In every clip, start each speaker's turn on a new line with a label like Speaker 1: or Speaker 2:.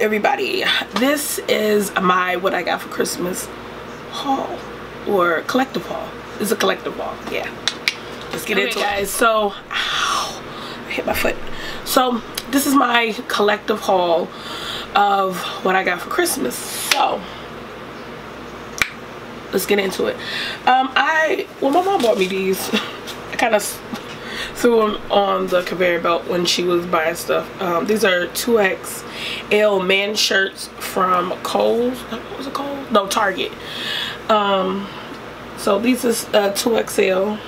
Speaker 1: everybody. This is my what i got for christmas haul or collective haul. It's a collective haul yeah. Let's get okay, into guys it guys. So ow, I hit my foot. So this is my collective haul of what i got for christmas. So let's get into it. Um i well my mom bought me these. I kind of threw them on the conveyor belt when she was buying stuff. Um, these are 2XL man shirts from Kohl's. What was it called? No, Target. Um, so these is uh, 2XL.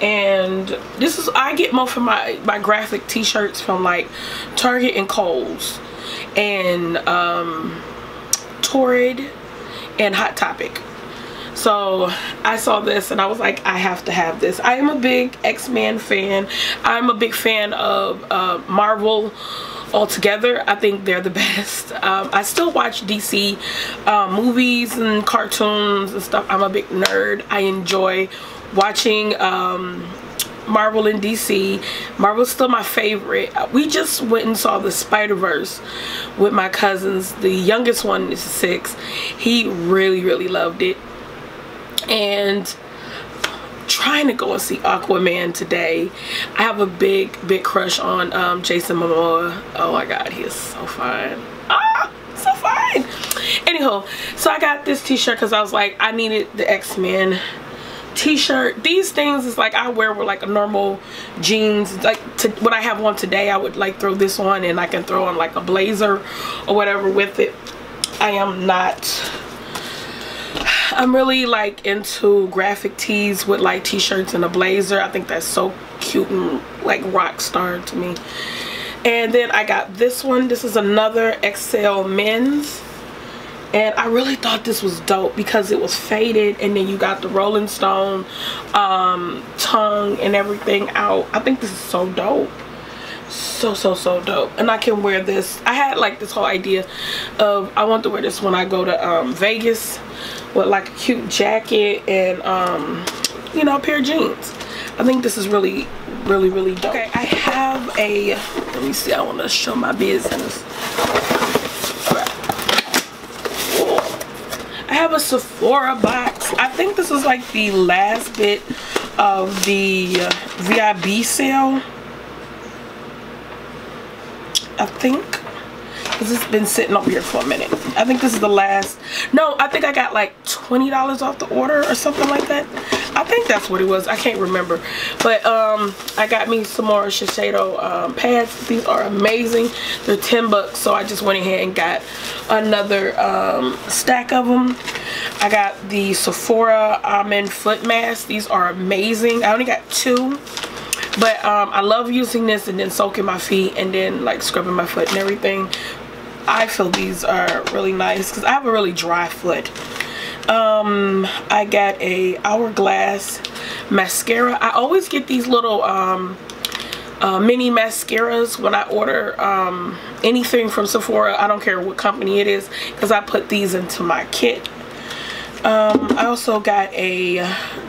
Speaker 1: And this is, I get most of my, my graphic t-shirts from like Target and Kohl's. And um, Torrid and Hot Topic so I saw this and I was like I have to have this I am a big X-Men fan I'm a big fan of uh, Marvel altogether I think they're the best um, I still watch DC uh, movies and cartoons and stuff I'm a big nerd I enjoy watching um, Marvel and DC. Marvel's still my favorite. We just went and saw the Spider-Verse with my cousins. The youngest one is six. He really, really loved it and trying to go and see Aquaman today. I have a big, big crush on um, Jason Momoa. Oh my God, he is so fine. Ah, so fine. Anyhow, so I got this t-shirt because I was like, I needed the X-Men t-shirt. These things is like I wear with like a normal jeans. Like to, what I have on today, I would like throw this on and I can throw on like a blazer or whatever with it. I am not I'm really like into graphic tees with like t-shirts and a blazer. I think that's so cute and like rock star to me. And then I got this one. This is another XL men's. And I really thought this was dope because it was faded and then you got the Rolling Stone um, tongue and everything out. I think this is so dope so so so dope. And I can wear this. I had like this whole idea of I want to wear this when I go to um, Vegas with like a cute jacket and um, you know a pair of jeans. I think this is really really really dope. Okay I have a let me see I want to show my business. I have a Sephora box. I think this is like the last bit of the uh, VIB sale I think. Because it's been sitting up here for a minute. I think this is the last no I think I got like $20 off the order or something like that. I think that's what it was. I can't remember. But um I got me some more Shiseido um, pads. These are amazing. They're 10 bucks so I just went ahead and got another um, stack of them I got the Sephora almond foot mask. These are amazing. I only got two but um, I love using this and then soaking my feet and then like scrubbing my foot and everything. I feel these are really nice because I have a really dry foot. Um, I got a hourglass mascara. I always get these little um, uh, mini mascaras when I order um, anything from Sephora. I don't care what company it is because I put these into my kit. Um, I also got a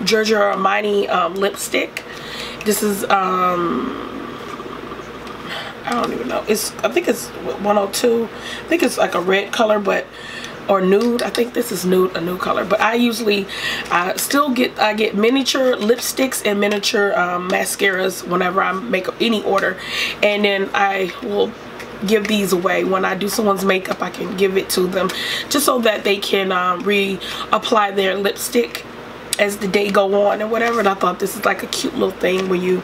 Speaker 1: Giorgio Armani um, lipstick this is um I don't even know. It's I think it's 102. I think it's like a red color, but or nude. I think this is nude, a nude color. But I usually I still get I get miniature lipsticks and miniature um, mascaras whenever I make any order, and then I will give these away when I do someone's makeup I can give it to them just so that they can um, reapply their lipstick as the day go on and whatever and I thought this is like a cute little thing when you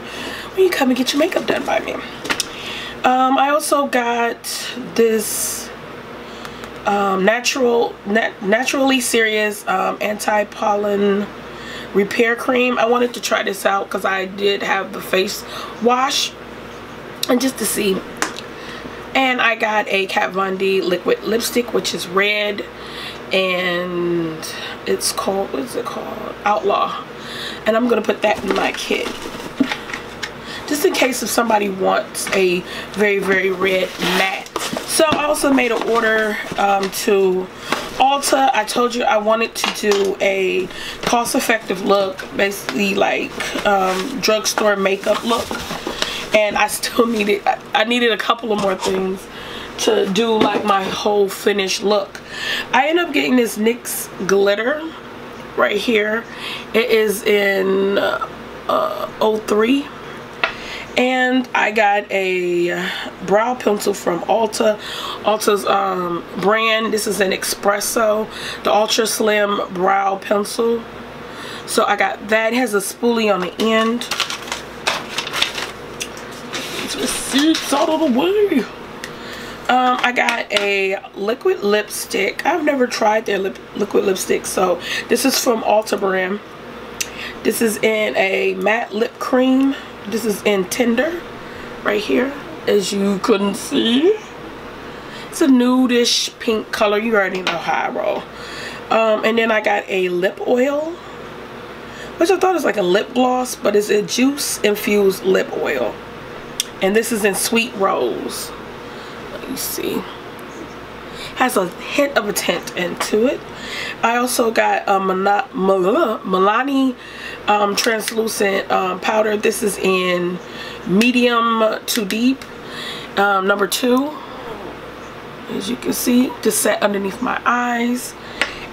Speaker 1: when you come and get your makeup done by me. Um, I also got this um, natural nat naturally serious um, anti-pollen repair cream. I wanted to try this out because I did have the face wash and just to see. And I got a Kat Von D liquid lipstick which is red and it's called what is it called? Outlaw. And I'm gonna put that in my kit. Just in case if somebody wants a very very red matte so I also made an order um, to Ulta. I told you I wanted to do a cost-effective look basically like um, drugstore makeup look. And I still needed I needed a couple of more things to do like my whole finished look. I end up getting this NYX glitter right here. It is in uh, uh, 03 and I got a brow pencil from Ulta. Ulta's um, brand. This is an espresso the ultra slim brow pencil. So I got that. It has a spoolie on the end. These receipts out of the way um, I got a liquid lipstick I've never tried their lip liquid lipstick so this is from Ulta brand this is in a matte lip cream this is in Tender right here, as you couldn't see. It's a nudish pink color. You already know how I roll. Um, and then I got a lip oil, which I thought was like a lip gloss, but it's a juice infused lip oil. And this is in Sweet Rose. See. Has a hint of a tint into it. I also got a Milani um, translucent um, powder. This is in medium to deep, um, number two. As you can see, just set underneath my eyes.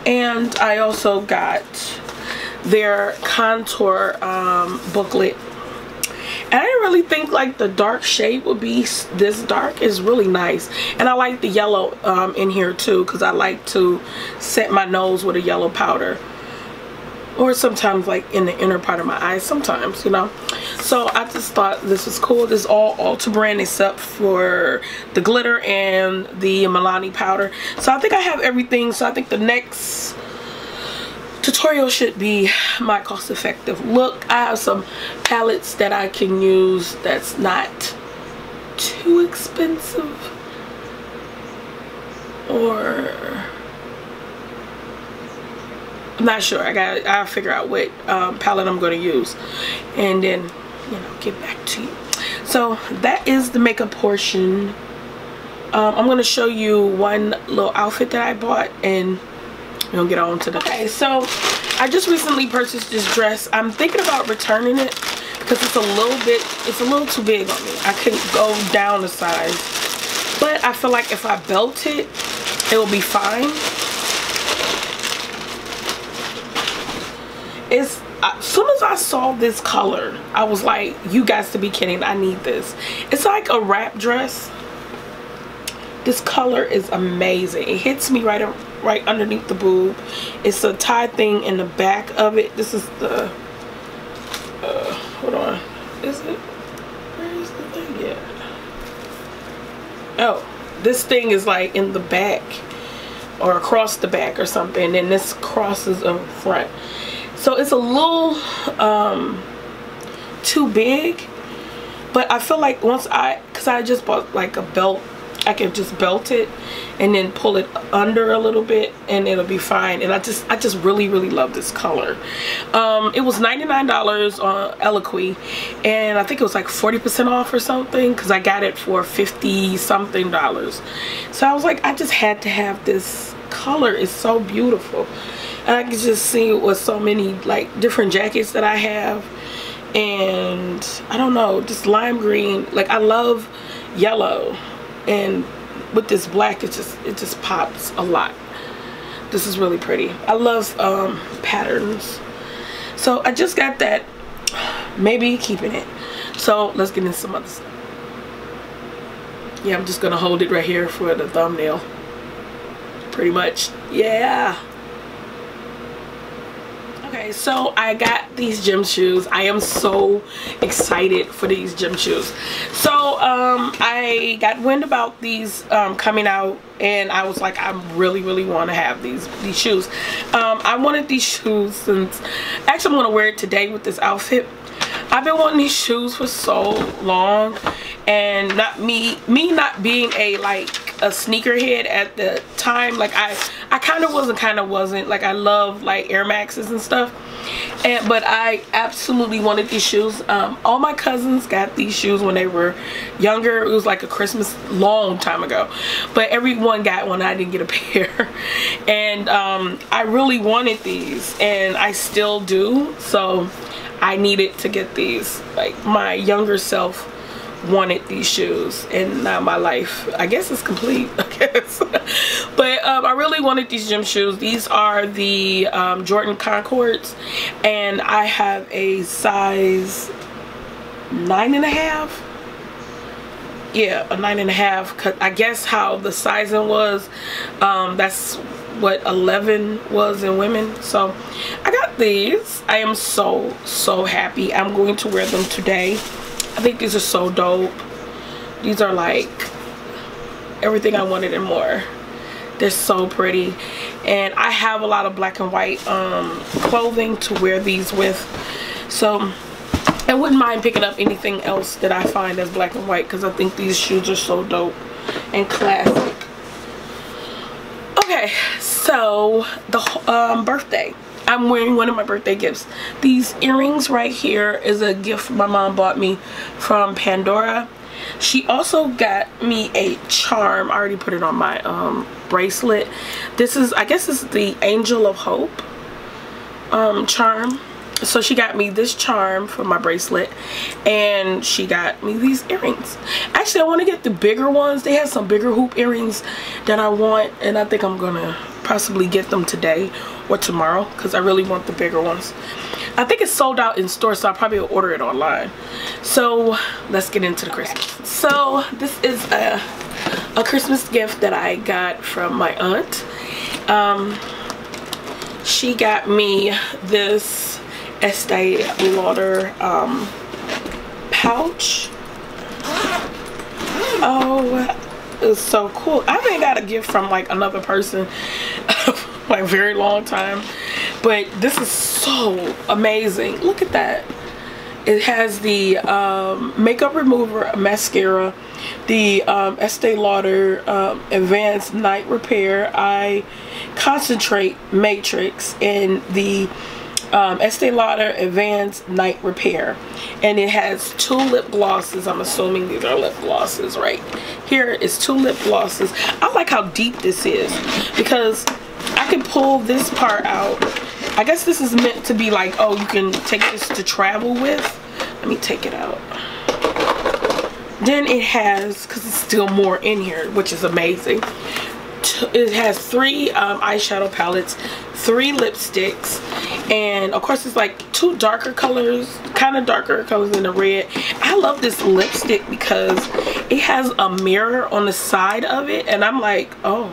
Speaker 1: And I also got their contour um, booklet. I didn't really think like the dark shade would be this dark. It's really nice. And I like the yellow um, in here too because I like to set my nose with a yellow powder. Or sometimes like in the inner part of my eyes sometimes you know? So I just thought this was cool. This is all Ulta brand except for the glitter and the Milani powder. So I think I have everything. So I think the next tutorial should be my cost-effective look I have some palettes that I can use that's not too expensive or I'm not sure. I gotta, I'll figure out what um, palette I'm to use, and then you know get back to you. So that is the makeup portion. Um, I'm to show you one little outfit that I bought, and we'll get on to the. Okay, so I just recently purchased this dress. I'm thinking about returning it because it's a little bit. It's a little too big on me. I couldn't go down a size, but I feel like if I belt it, it will be fine it's as soon as I saw this color, I was like, you guys to be kidding, I need this. It's like a wrap dress. This color is amazing. It hits me right, right underneath the boob. It's a tie thing in the back of it. This is the, uh, hold on. Is it, where is the thing yet? Oh, this thing is like in the back or across the back or something. And this crosses in front so it's a little um, too big but I feel like once I because I just bought like a belt I can just belt it and then pull it under a little bit and it'll be fine. And I just I just really really love this color. Um, it was $99 on Eloquii and I think it was like 40% off or something because I got it for 50 something dollars. So I was like I just had to have this color. It's so beautiful. I can just see it with so many like different jackets that I have. And I don't know just lime green. Like I love yellow and with this black it just it just pops a lot. This is really pretty. I love um, patterns. So I just got that. Maybe keeping it. So let's get into some other stuff. Yeah I'm just gonna hold it right here for the thumbnail. Pretty much. Yeah okay so i got these gym shoes. I am so excited for these gym shoes. So um i got wind about these um coming out and i was like i really really want to have these these shoes. Um i wanted these shoes since actually i'm gonna wear it today with this outfit. I've been wanting these shoes for so long and not me me not being a like a sneakerhead at the time. Like I I kind of wasn't kind of wasn't. Like I love like Air Maxes and stuff. And but I absolutely wanted these shoes. Um, all my cousins got these shoes when they were younger. It was like a Christmas long time ago. But everyone got one. I didn't get a pair. And um, I really wanted these. And I still do. So I needed to get these. Like my younger self wanted these shoes and now my life I guess is complete I guess. But um, I really wanted these gym shoes. These are the um, Jordan Concords and I have a size nine and a half. Yeah a nine and a half I guess how the sizing was um, that's what 11 was in women. So I got these. I am so so happy. I'm going to wear them today I think these are so dope these are like everything I wanted and more they're so pretty and I have a lot of black and white um, clothing to wear these with so I wouldn't mind picking up anything else that I find as black and white because I think these shoes are so dope and classic. Okay, so the um, birthday. I'm wearing one of my birthday gifts. These earrings right here is a gift my mom bought me from Pandora. She also got me a charm. I already put it on my um, bracelet. This is, I guess this is the Angel of Hope um, charm so she got me this charm for my bracelet and she got me these earrings actually i want to get the bigger ones they have some bigger hoop earrings that i want and i think i'm gonna possibly get them today or tomorrow because i really want the bigger ones. I think it's sold out in store so i'll probably order it online. So let's get into the christmas. So this is a a christmas gift that i got from my aunt. Um she got me this Estee Lauder um, pouch. Oh, it's so cool. I haven't got a gift from like another person like very long time. But this is so amazing. Look at that. It has the um, makeup remover mascara, the um, Estee Lauder um, Advanced Night Repair Eye Concentrate Matrix, and the um, Estee Lauder Advanced Night Repair. And it has two lip glosses. I'm assuming these are lip glosses right here is two lip glosses. I like how deep this is because I can pull this part out. I guess this is meant to be like, oh, you can take this to travel with. Let me take it out. Then it has, because it's still more in here, which is amazing. It has three um, eyeshadow palettes, three lipsticks, and of course it's like two darker colors kind of darker colors than the red i love this lipstick because it has a mirror on the side of it and i'm like oh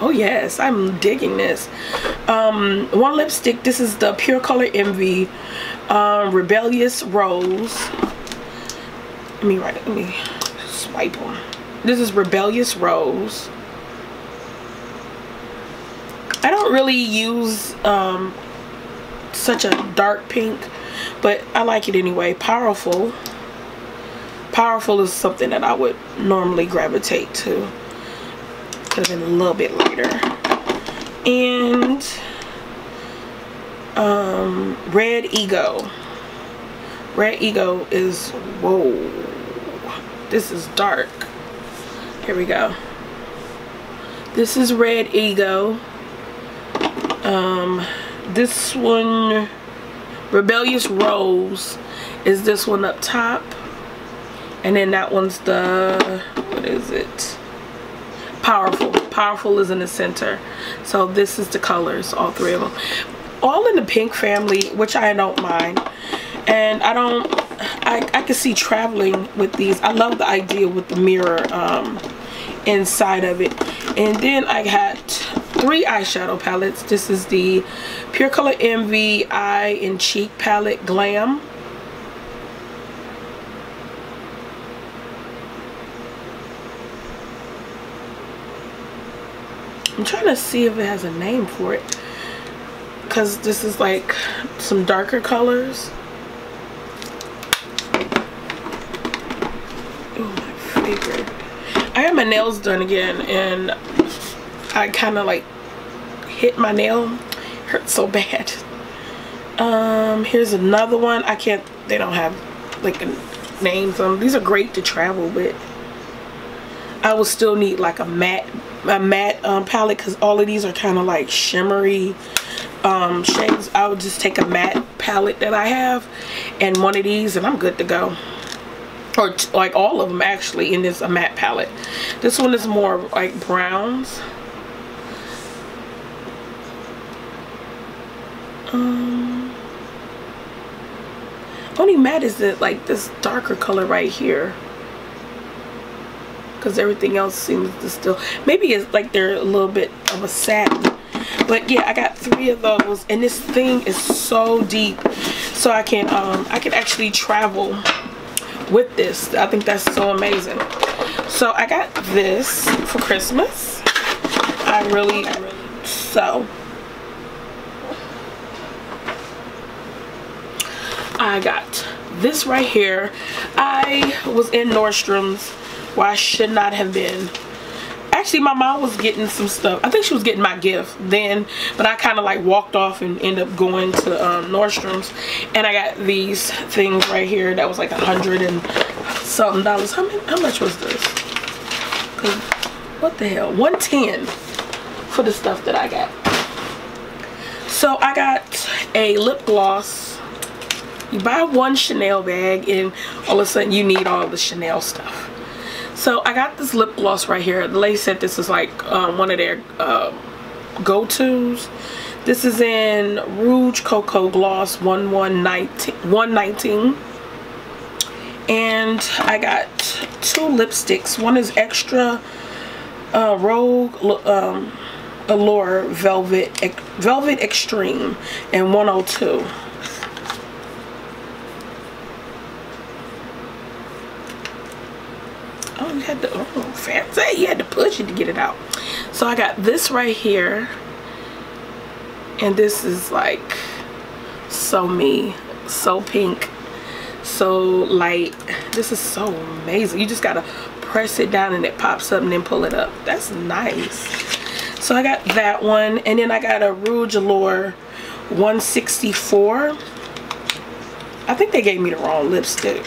Speaker 1: oh yes i'm digging this. Um one lipstick this is the pure color envy um rebellious rose. Let me write it let me swipe them. This is rebellious rose. I don't really use um, such a dark pink but I like it anyway. Powerful. Powerful is something that I would normally gravitate to could have been a little bit lighter. and um, red ego. Red ego is whoa. This is dark. Here we go. This is red ego. Um this one rebellious rose is this one up top. And then that one's the what is it powerful. Powerful is in the center. So this is the colors all three of them. All in the pink family which i don't mind. And i don't i i can see traveling with these. I love the idea with the mirror um inside of it. And then i got three eyeshadow palettes. This is the Pure Color Envy Eye and Cheek Palette Glam. I'm trying to see if it has a name for it. Because this is like some darker colors. Oh, my favorite. I had my nails done again and I kind of like hit my nail hurt so bad um here's another one I can't they don't have like names on them. these are great to travel with I will still need like a matte a matte um, palette because all of these are kind of like shimmery um, shades. I would just take a matte palette that I have and one of these and I'm good to go. Or like all of them actually in this a matte palette. This one is more like browns. Um only matte is that like this darker color right here because everything else seems to still maybe it's like they're a little bit of a satin but yeah i got three of those and this thing is so deep so i can um i can actually travel with this. I think that's so amazing. So i got this for christmas. I really, I really so. I got this right here. I was in nordstrom's where i should not have been. Actually my mom was getting some stuff. I think she was getting my gift then but i kind of like walked off and ended up going to um, nordstrom's and i got these things right here that was like a hundred and something dollars. How, many, how much was this? What the hell? 110 for the stuff that i got. So i got a lip gloss. You buy one chanel bag and all of a sudden you need all the chanel stuff so I got this lip gloss right here. The lady said this is like um, one of their uh, go-tos. This is in Rouge Coco Gloss 119. And I got two lipsticks. One is extra uh, Rogue um, Allure Velvet Velvet Extreme and 102. Oh, you had to, oh, fancy. You had to push it to get it out. So I got this right here. And this is like so me, so pink, so light. This is so amazing. You just gotta press it down and it pops up and then pull it up. That's nice. So I got that one. And then I got a Rouge Allure 164. I think they gave me the wrong lipstick.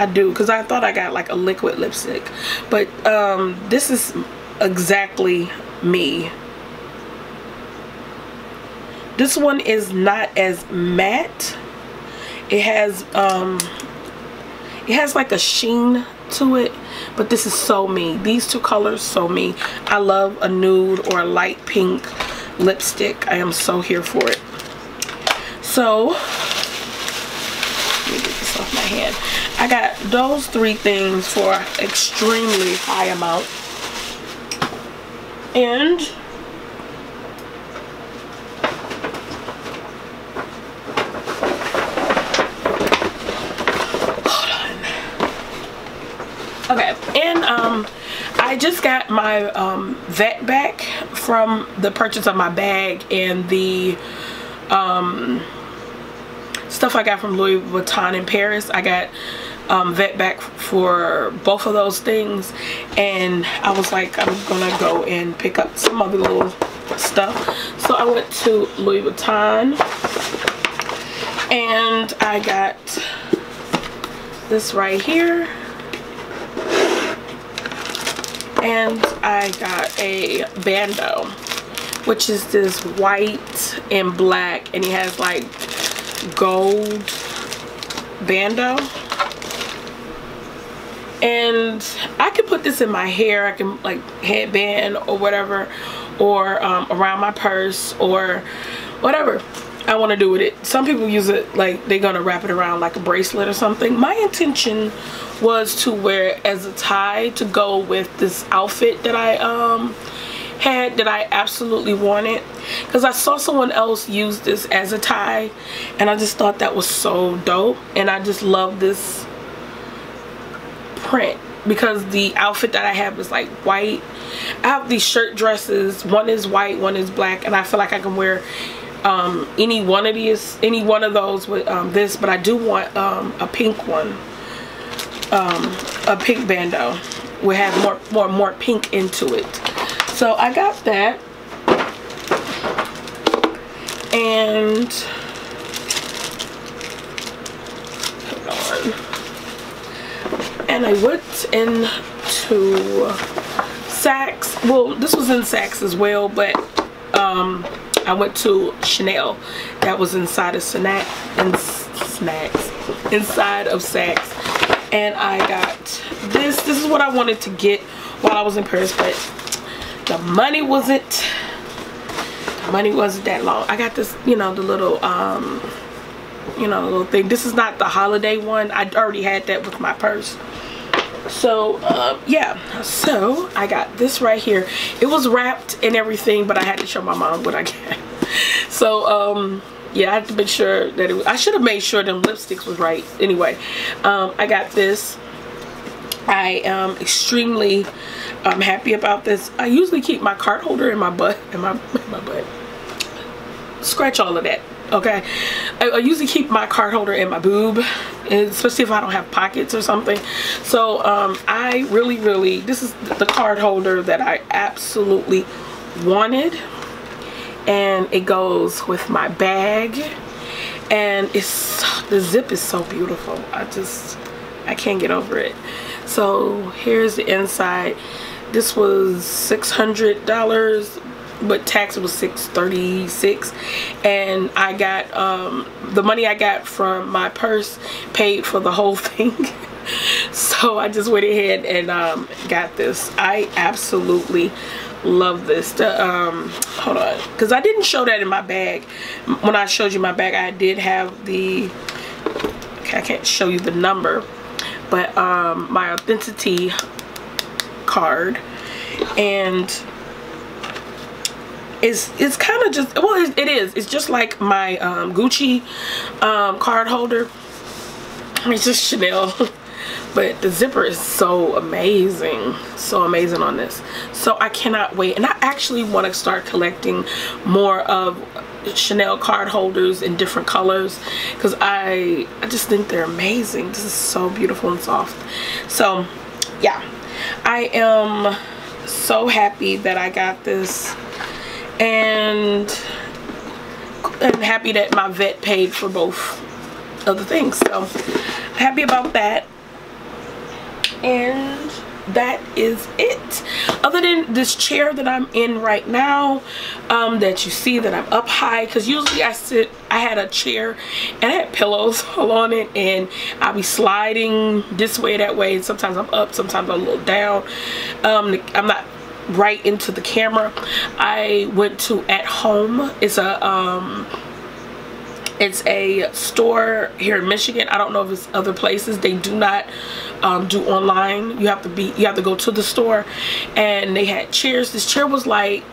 Speaker 1: I do because I thought I got like a liquid lipstick. But um, this is exactly me. This one is not as matte. It has um it has like a sheen to it but this is so me. These two colors so me. I love a nude or a light pink lipstick. I am so here for it. So let me get this off my hand I got those three things for extremely high amount. And Okay, and um, I just got my um, VAT back from the purchase of my bag and the um, stuff I got from Louis Vuitton in Paris. I got um, VAT back for both of those things. And I was like I'm gonna go and pick up some other little stuff. So I went to Louis Vuitton. And I got this right here. And I got a bandeau which is this white and black. And he has like gold bandeau and I can put this in my hair I can like headband or whatever or um, around my purse or whatever I want to do with it. Some people use it like they're gonna wrap it around like a bracelet or something. My intention was to wear it as a tie to go with this outfit that I um had that I absolutely wanted. Because I saw someone else use this as a tie and I just thought that was so dope and I just love this print because the outfit that I have is like white. I have these shirt dresses. One is white, one is black, and I feel like I can wear um, any one of these, any one of those with um, this, but I do want um, a pink one, um, a pink bandeau. We have more, more, more pink into it. So I got that, and and I went into Saks. Well, this was in Saks as well, but um, I went to Chanel. That was inside of Saks, in snacks inside of Saks. And I got this. This is what I wanted to get while I was in Paris, but the money wasn't the money wasn't that long. I got this, you know, the little um you know, little thing. This is not the holiday one. I already had that with my purse. So, um, yeah. So, I got this right here. It was wrapped and everything, but I had to show my mom what I got. So, um, yeah, I had to make sure that it was, I should have made sure them lipsticks was right. Anyway, um, I got this. I am extremely um, happy about this. I usually keep my card holder in my butt, in my, in my butt. Scratch all of that okay. I, I, usually keep my card holder in my boob especially if I don't have pockets or something. So um, I really really this is the card holder that I absolutely wanted and it goes with my bag and it's the zip is so beautiful. I just I can't get over it. So here's the inside. This was $600 but tax was 636 and I got um, the money I got from my purse paid for the whole thing. So I just went ahead and um, got this. I absolutely love this. The, um, hold on because I didn't show that in my bag. When I showed you my bag I did have the okay, I can't show you the number but um, my authenticity card and it's it's kind of just well it, it is. It's just like my um, Gucci um, card holder. It's just Chanel. But the zipper is so amazing. So amazing on this. So I cannot wait. And I actually want to start collecting more of Chanel card holders in different colors because I I just think they're amazing. This is so beautiful and soft. So yeah. I am so happy that I got this and I'm happy that my VAT paid for both of the things. So happy about that. And that is it. Other than this chair that I'm in right now um, that you see that I'm up high because usually I sit I had a chair and I had pillows all on it and I'll be sliding this way that way. And sometimes I'm up sometimes I'm a little down. Um, I'm not right into the camera. I went to at home. It's a um it's a store here in Michigan. I don't know if it's other places. They do not um, do online. You have to be you have to go to the store. And they had chairs. This chair was like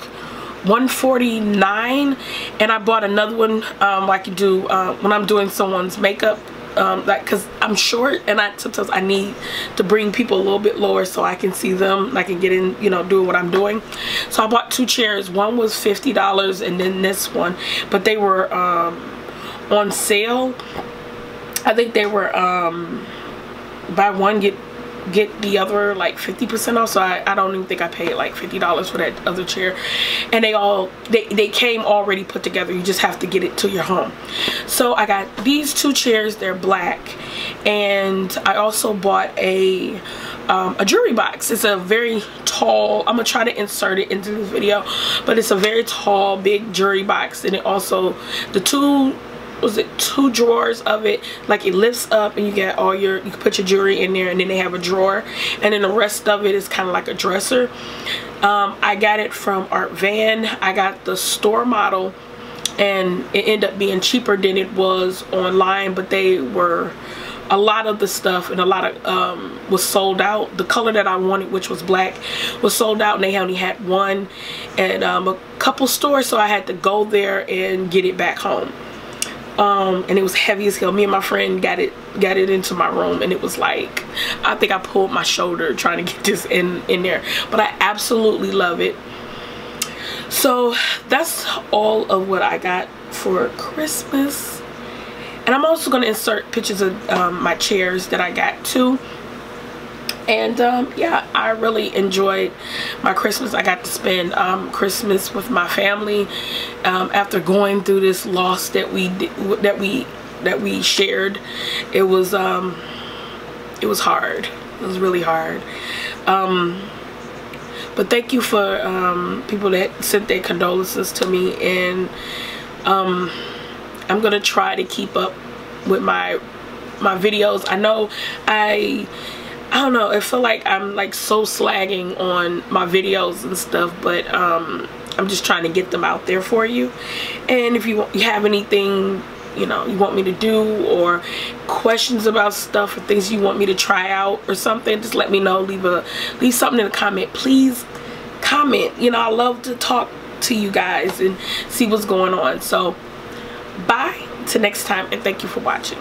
Speaker 1: 149 and I bought another one um, I could do uh, when I'm doing someone's makeup um, like because I'm short and I sometimes I need to bring people a little bit lower so I can see them I can get in you know doing what I'm doing. So I bought two chairs. One was $50 and then this one but they were um, on sale. I think they were um, buy one get get the other like 50% off so I, I don't even think I paid like $50 for that other chair. And they all they, they came already put together. You just have to get it to your home. So I got these two chairs. They're black. And I also bought a um, a jewelry box. It's a very tall I'm gonna try to insert it into this video but it's a very tall big jewelry box. And it also the two was it two drawers of it? Like it lifts up and you get all your you can put your jewelry in there and then they have a drawer. And then the rest of it is kind of like a dresser. Um, I got it from Art Van. I got the store model and it ended up being cheaper than it was online but they were a lot of the stuff and a lot of um, was sold out. The color that I wanted which was black was sold out and they only had one. And um, a couple stores so I had to go there and get it back home um, and it was heavy as hell. Me and my friend got it got it into my room and it was like I think I pulled my shoulder trying to get this in in there. But I absolutely love it. So that's all of what I got for Christmas. And I'm also going to insert pictures of um, my chairs that I got too and um, yeah I really enjoyed my Christmas. I got to spend um, Christmas with my family um, after going through this loss that we that we that we shared. It was um, it was hard. It was really hard. Um, but thank you for um, people that sent their condolences to me. And I'm gonna try to keep up with my my videos. I know i I don't know, I feel like I'm like so slagging on my videos and stuff, but um, I'm just trying to get them out there for you. And if you, you have anything, you know, you want me to do or questions about stuff or things you want me to try out or something, just let me know. Leave a leave something in the comment. Please comment. You know, I love to talk to you guys and see what's going on. So, bye to next time and thank you for watching.